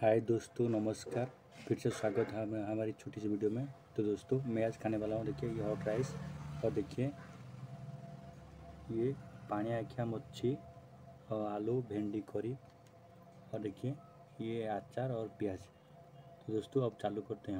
हाय दोस्तों, नमस्कार। फिर से स्वागत है हमें हमारी छोटी सी वीडियो में। तो दोस्तों, मैं आज खाने वाला हूँ, देखिए, ये हॉट राइस और देखिए, ये पानी आखिया मच्छी और आलू भिंडी करी और देखिए, ये अचार और प्याज। तो दोस्तों, अब चालू करते हैं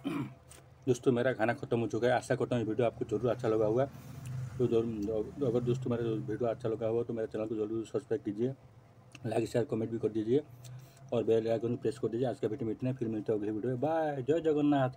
दोस्तों, मेरा खाना खत्म हो चुका है। आशा करता हूँ ये वीडियो आपको ज़रूर अच्छा लगा होगा। तो अगर दोस्तों मेरा वीडियो अच्छा लगा हुआ तो मेरे चैनल को ज़रूर सब्सक्राइब कीजिए। लाइक, शेयर, कमेंट भी कर दीजिए और बेल आइकन प्रेस कर दीजिए। आज का वीडियो में इतना फिर मिलते हैं अगले वीडियो में। बाय। जय जगन्नाथ।